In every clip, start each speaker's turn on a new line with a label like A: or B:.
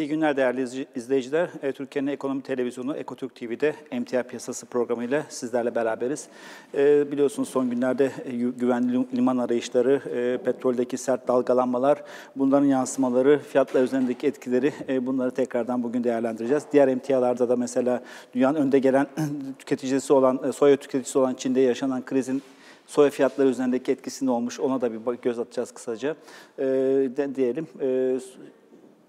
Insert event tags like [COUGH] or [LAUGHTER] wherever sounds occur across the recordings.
A: İyi günler değerli izleyiciler. E, Türkiye'nin ekonomi televizyonu Ekotürk TV'de emtia piyasası programıyla sizlerle beraberiz. E, biliyorsunuz son günlerde e, güvenli liman arayışları, petroldeki sert dalgalanmalar, bunların yansımaları, fiyatlar üzerindeki etkileri bunları tekrardan bugün değerlendireceğiz. Diğer emtialarda da mesela dünyanın önde gelen [CLEARS THROAT] tüketicisi olan, soya tüketicisi olan Çin'de yaşanan krizin soya fiyatları üzerindeki etkisi ne olmuş ona da bir göz atacağız kısaca. E, de, diyelim. E,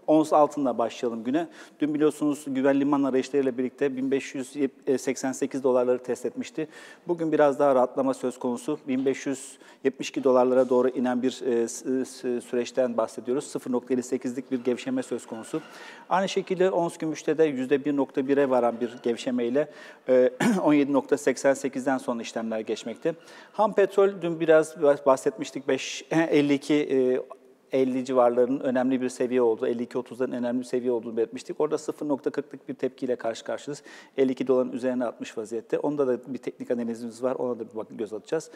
A: ons altında başlayalım güne. Dün biliyorsunuz güven liman arayışlarıyla birlikte 1588 dolarları test etmişti. Bugün biraz daha rahatlama söz konusu. 1572 dolarlara doğru inen bir e, süreçten bahsediyoruz. 0.58'lik bir gevşeme söz konusu. Aynı şekilde ons gümüşte de %1.1'e varan bir gevşemeyle 17.88'den [CLEARS THROAT] sonra işlemler geçmekte. Ham petrol dün biraz bahsetmiştik 5.52 50 civarlarının önemli bir seviye oldu. 52-30'ların önemli bir seviye olduğunu belirtmiştik. Orada 0.40'lık bir tepkiyle karşı karşıyayız. 52 doların üzerine atmış vaziyette. Onda da bir teknik analizimiz var. Ona da bir bakın göz atacağız.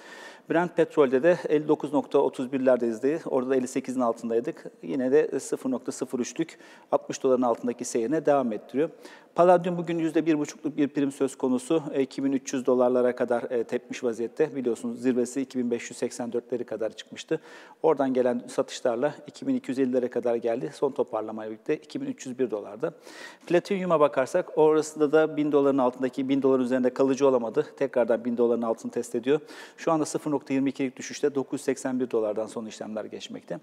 A: Brent petrolde de 59.31'lerdeyiz. Orada da 58'in altındaydık. Yine de 0.03'lük 60 doların altındaki seyrine devam ettiriyor. Palladium bugün %1,5'luk bir prim söz konusu. 2300 e, dolarlara kadar e, tepmiş vaziyette. Biliyorsunuz zirvesi 2584'leri kadar çıkmıştı. Oradan gelen satışlarla 2250'lere kadar geldi. Son toparlamayla birlikte 2301 dolarda. Platinyum'a bakarsak orasında da 1000 doların altındaki 1000 doların üzerinde kalıcı olamadı. Tekrardan 1000 doların altını test ediyor. Şu anda 0.22'lik düşüşte 981 dolardan son işlemler geçmekte.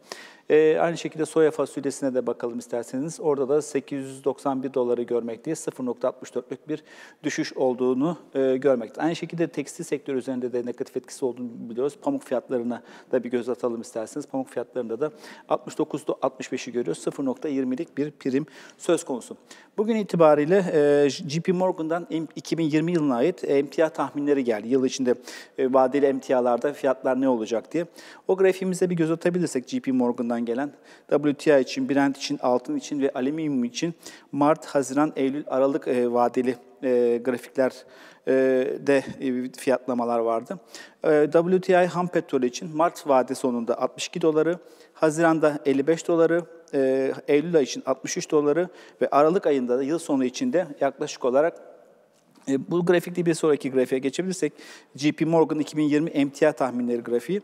A: Ee, aynı şekilde soya fasulyesine de bakalım isterseniz. Orada da 891 doları görmekteyiz. 0.64'lük bir düşüş olduğunu e, görmekte. Aynı şekilde tekstil sektörü üzerinde de negatif etkisi olduğunu biliyoruz. Pamuk fiyatlarına da bir göz atalım isterseniz. Pamuk fiyatlarında da 69.65'i görüyoruz. 0.20'lik bir prim söz konusu. Bugün itibariyle e, JP Morgan'dan 2020 yılına ait emtia tahminleri geldi. Yıl içinde e, vadeli emtialarda fiyatlar ne olacak diye. O grafiğimize bir göz atabilirsek JP Morgan'dan gelen WTI için, Brent için, altın için ve alüminyum için Mart, Haziran, Eylül, Aralık e, vadeli e, grafikler e, de e, fiyatlamalar vardı. E, WTI ham petrol için Mart vade sonunda 62 doları, Haziran'da 55 doları, e, Eylül ayı için 63 doları ve Aralık ayında da yıl sonu içinde yaklaşık olarak e, bu grafikte bir sonraki grafiğe geçebilirsek, JP Morgan 2020 emtia tahminleri grafiği,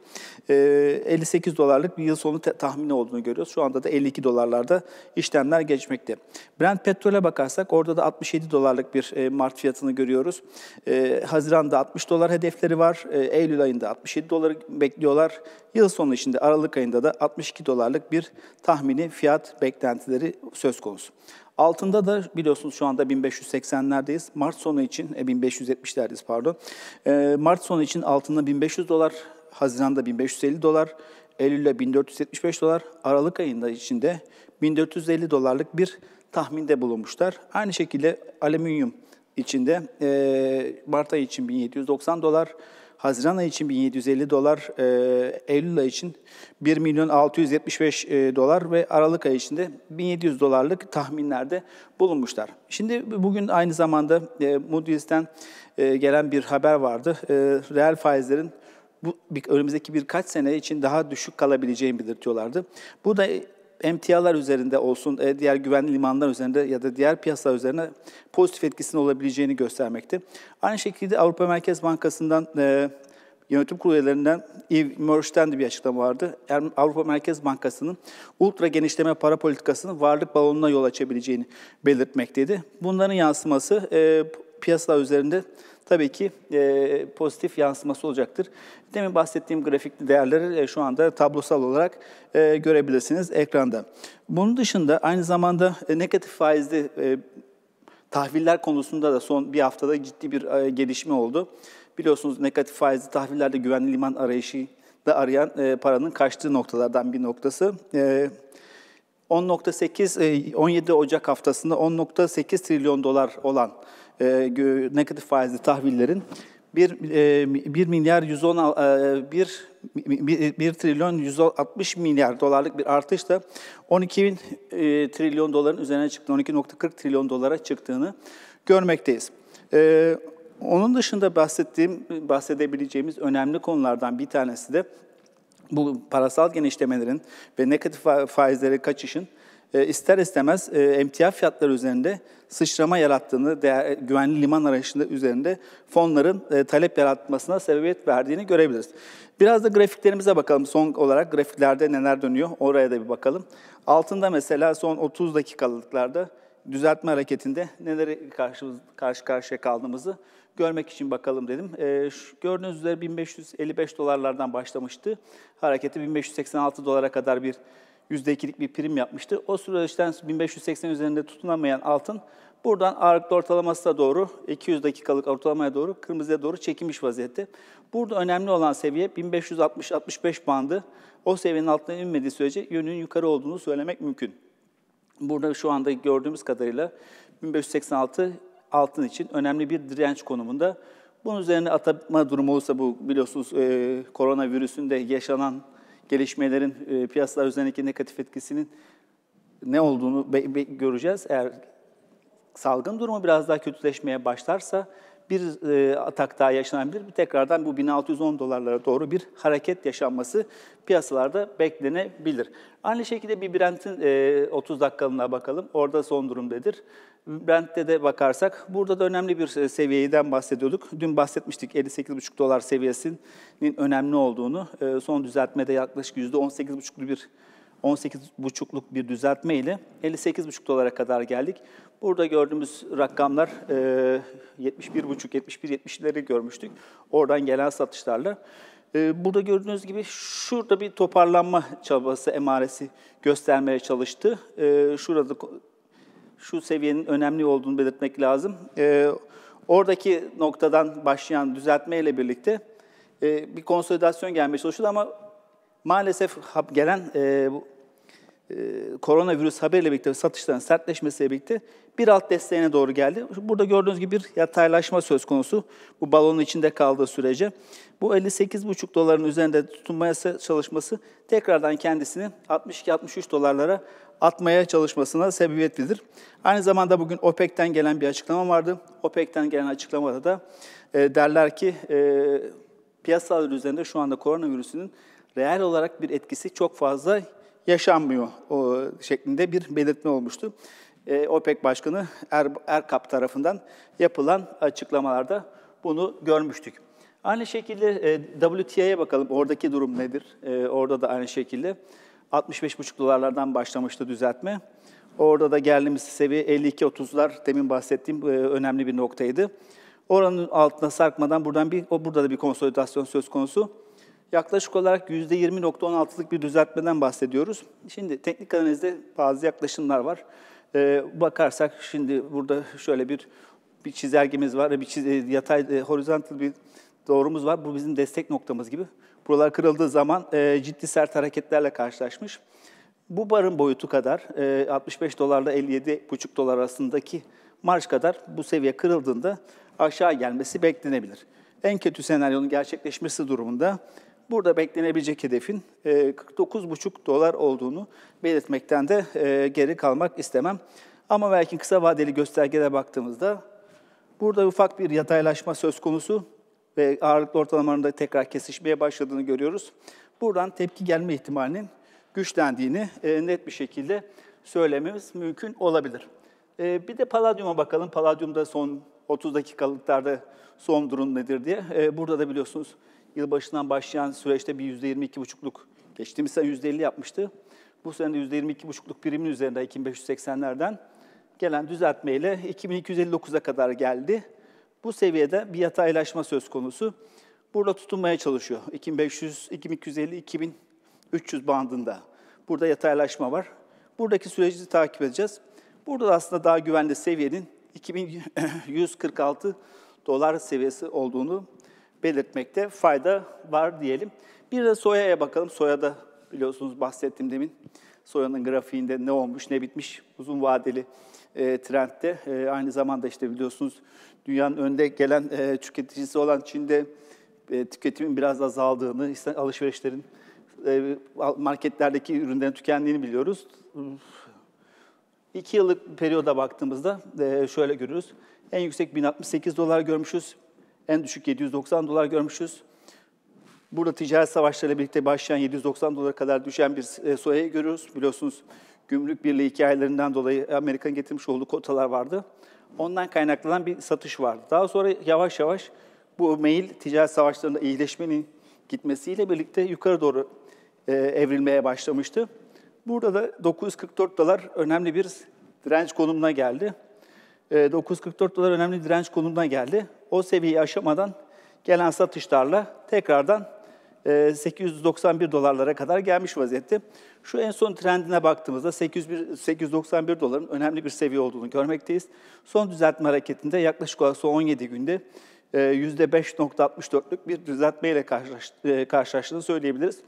A: 58 e, dolarlık bir yıl sonu tahmini olduğunu görüyoruz. Şu anda da 52 dolarlarda işlemler geçmekte. Brent petrole bakarsak orada da 67 dolarlık bir e, Mart fiyatını görüyoruz. Haziran'da 60 dolar hedefleri var. Eylül ayında 67 dolar bekliyorlar. Yıl sonu içinde Aralık ayında da 62 dolarlık bir tahmini fiyat beklentileri söz konusu. Altında da biliyorsunuz şu anda 1580'lerdeyiz. Mart sonu için, e, 1570'lerdeyiz pardon. E, Mart sonu için altında 1500 dolar, Haziran'da 1550 dolar, Eylül'de 1475 dolar, Aralık ayında içinde 1450 dolarlık bir tahminde bulunmuşlar. Aynı şekilde alüminyum içinde e, Mart ayı için 1790 dolar, Haziran ayı için 1750 dolar, e, Eylül ayı için 1 milyon 675 e, dolar ve Aralık ayı için de 1700 dolarlık tahminlerde bulunmuşlar. Şimdi bugün aynı zamanda e, Moody's'ten e, gelen bir haber vardı. E, reel faizlerin bu önümüzdeki birkaç sene için daha düşük kalabileceğini belirtiyorlardı. Bu da emtialar üzerinde olsun, e, diğer güvenli limanlar üzerinde ya da diğer piyasalar üzerine pozitif etkisinin olabileceğini göstermekte. Aynı şekilde Avrupa Merkez Bankası'ndan e, yönetim kurulu üyelerinden Yves Mersch'ten de bir açıklama vardı. Avrupa Merkez Bankası'nın ultra genişleme para politikasının varlık balonuna yol açabileceğini belirtmekteydi. Bunların yansıması e, piyasalar üzerinde tabii ki e, pozitif yansıması olacaktır. Demin bahsettiğim grafikli değerleri e, şu anda tablosal olarak e, görebilirsiniz ekranda. Bunun dışında aynı zamanda e, negatif faizli e, tahviller konusunda da son bir haftada ciddi bir e, gelişme oldu. Biliyorsunuz negatif faizli tahvillerde güvenli liman arayışı da arayan e, paranın kaçtığı noktalardan bir noktası. E, 10.8 17 e, Ocak haftasında 10.8 trilyon dolar olan e, negatif faizli tahvillerin 1, 1 e, milyar 110 1, 1, 1 trilyon 160 milyar dolarlık bir artışla 12 bin e, trilyon doların üzerine çıktı. 12.40 trilyon dolara çıktığını görmekteyiz. Onun dışında bahsettiğim, bahsedebileceğimiz önemli konulardan bir tanesi de bu parasal genişlemelerin ve negatif faizlere kaçışın e, ister istemez e, emtia fiyatları üzerinde sıçrama yarattığını, değer, güvenli liman arayışında üzerinde fonların e, talep yaratmasına sebebiyet verdiğini görebiliriz. Biraz da grafiklerimize bakalım. Son olarak grafiklerde neler dönüyor oraya da bir bakalım. Altında mesela son 30 dakikalıklarda düzeltme hareketinde neleri karşı, karşı karşıya kaldığımızı görmek için bakalım dedim. E, şu, gördüğünüz üzere 1555 dolarlardan başlamıştı. Hareketi 1586 dolara kadar bir %2'lik bir prim yapmıştı. O süreçten 1580 üzerinde tutunamayan altın buradan ağırlıklı ortalamasına doğru 200 dakikalık ortalamaya doğru kırmızıya doğru çekilmiş vaziyette. Burada önemli olan seviye 1560-65 bandı. O seviyenin altına inmediği sürece yönün yukarı olduğunu söylemek mümkün. Burada şu anda gördüğümüz kadarıyla 1586 altın için önemli bir direnç konumunda. Bunun üzerine atama durumu olursa bu biliyorsunuz e, koronavirüsünde yaşanan gelişmelerin e, piyasalar üzerindeki negatif etkisinin ne olduğunu be, be, göreceğiz. Eğer salgın durumu biraz daha kötüleşmeye başlarsa bir e, atak daha yaşanabilir. Bir tekrardan bu 1610 dolarlara doğru bir hareket yaşanması piyasalarda beklenebilir. Aynı şekilde bir Brent'in e, 30 dakikalığına bakalım. Orada son durum nedir? Brent'te de bakarsak burada da önemli bir e, seviyeden bahsediyorduk. Dün bahsetmiştik 58,5 dolar seviyesinin önemli olduğunu. E, son düzeltmede yaklaşık %18,5'lu bir 18,5'luk bir düzeltme ile 58,5 dolara kadar geldik. Burada gördüğümüz rakamlar 71,5-71-70'leri görmüştük. Oradan gelen satışlarla. E, burada gördüğünüz gibi şurada bir toparlanma çabası, emaresi göstermeye çalıştı. Şurada şu seviyenin önemli olduğunu belirtmek lazım. E, oradaki noktadan başlayan düzeltme ile birlikte e, bir konsolidasyon gelmeye çalışıldı ama maalesef gelen e, e, koronavirüs haberiyle birlikte satışların sertleşmesiyle birlikte bir alt desteğine doğru geldi. Burada gördüğünüz gibi bir yataylaşma söz konusu bu balonun içinde kaldığı sürece. Bu 58,5 doların üzerinde tutunmaya çalışması tekrardan kendisini 62-63 dolarlara atmaya çalışmasına sebebiyet verir. Aynı zamanda bugün OPEC'ten gelen bir açıklama vardı. OPEC'ten gelen açıklamada da e, derler ki e, piyasalar üzerinde şu anda koronavirüsünün reel olarak bir etkisi çok fazla yaşanmıyor o şeklinde bir belirtme olmuştu. E, OPEC Başkanı er, Erkap tarafından yapılan açıklamalarda bunu görmüştük. Aynı şekilde e, WTI'ye bakalım. Oradaki durum nedir? E, orada da aynı şekilde 65,5 dolarlardan başlamıştı düzeltme. Orada da geldiğimiz seviye 52-30'lar demin bahsettiğim e, önemli bir noktaydı. Oranın altına sarkmadan buradan bir o burada da bir konsolidasyon söz konusu. Yaklaşık olarak %20.16'lık bir düzeltmeden bahsediyoruz. Şimdi teknik analizde bazı yaklaşımlar var. Ee, bakarsak şimdi burada şöyle bir bir çizelgemiz var, bir çiz, yatay, e, horizontal bir doğrumuz var. Bu bizim destek noktamız gibi. Buralar kırıldığı zaman e, ciddi sert hareketlerle karşılaşmış. Bu barın boyutu kadar, e, 65 dolarla 57,5 dolar arasındaki marş kadar bu seviye kırıldığında aşağı gelmesi beklenebilir. En kötü senaryonun gerçekleşmesi durumunda burada beklenebilecek hedefin e, 49,5 dolar olduğunu belirtmekten de e, geri kalmak istemem. Ama belki kısa vadeli göstergelere baktığımızda burada ufak bir yataylaşma söz konusu ve ağırlıklı ortalamalarında tekrar kesişmeye başladığını görüyoruz. Buradan tepki gelme ihtimalinin güçlendiğini e, net bir şekilde söylememiz mümkün olabilir. E, bir de paladyuma bakalım. Paladyumda son 30 dakikalıklarda son durum nedir diye. E, burada da biliyorsunuz yılbaşından başlayan süreçte bir %22,5'luk geçtiğimiz sene %50 yapmıştı. Bu sene de %22,5'luk primin üzerinde 2580'lerden gelen düzeltmeyle 2259'a kadar geldi. Bu seviyede bir yataylaşma söz konusu. Burada tutunmaya çalışıyor. 2500, 2250, 2300 bandında. Burada yataylaşma var. Buradaki süreci takip edeceğiz. Burada da aslında daha güvenli seviyenin 2146 dolar seviyesi olduğunu belirtmekte fayda var diyelim. Bir de soyaya bakalım. Soyada biliyorsunuz bahsettim demin. Soyanın grafiğinde ne olmuş, ne bitmiş uzun vadeli e, trendte. E, aynı zamanda işte biliyorsunuz dünyanın önde gelen e, tüketicisi olan Çin'de e, tüketimin biraz azaldığını, alışverişlerin e, marketlerdeki ürünlerin tükendiğini biliyoruz. İki yıllık periyoda baktığımızda e, şöyle görürüz. En yüksek 1068 dolar görmüşüz. En düşük 790 dolar görmüşüz. Burada ticaret savaşlarıyla birlikte başlayan 790 dolara kadar düşen bir e, soyayı görüyoruz. Biliyorsunuz gümrük birliği hikayelerinden dolayı Amerika'nın getirmiş olduğu kotalar vardı. Ondan kaynaklanan bir satış vardı. Daha sonra yavaş yavaş bu mail ticaret savaşlarında iyileşmenin gitmesiyle birlikte yukarı doğru e, evrilmeye başlamıştı. Burada da 944 dolar önemli bir direnç konumuna geldi. E, 944 dolar önemli direnç konumuna geldi. O seviyeyi aşamadan gelen satışlarla tekrardan 891 dolarlara kadar gelmiş vaziyette. Şu en son trendine baktığımızda 801, 891 doların önemli bir seviye olduğunu görmekteyiz. Son düzeltme hareketinde yaklaşık olarak son 17 günde e, %5.64'lük bir düzeltmeyle e, karşılaştığını söyleyebiliriz.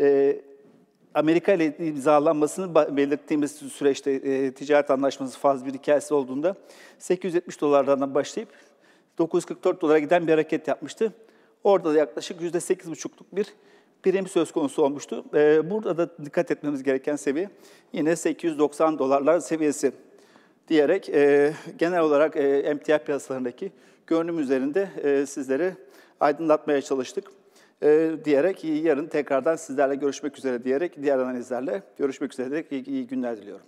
A: E, Amerika ile imzalanmasını belirttiğimiz süreçte e, ticaret anlaşması faz bir hikayesi olduğunda 870 dolardan başlayıp 944 dolara giden bir hareket yapmıştı. Orada da yaklaşık %8,5'luk bir prim söz konusu olmuştu. E, burada da dikkat etmemiz gereken seviye yine 890 dolarlar seviyesi diyerek e, genel olarak e, emtia piyasalarındaki görünüm üzerinde e, sizlere aydınlatmaya çalıştık diyerek yarın tekrardan sizlerle görüşmek üzere diyerek diğer analizlerle görüşmek üzere diyerek iyi günler diliyorum.